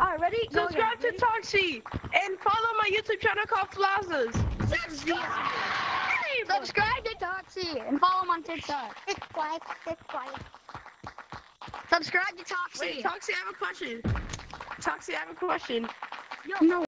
Alright, ready? Go Subscribe to. Toxie and follow my YouTube channel called Plazas. Subscribe, subscribe to Toxie and follow him on TikTok. Subscribe, quiet. Subscribe to Toxie. Wait, Toxie, I have a question. Toxie, I have a question. Yo, No.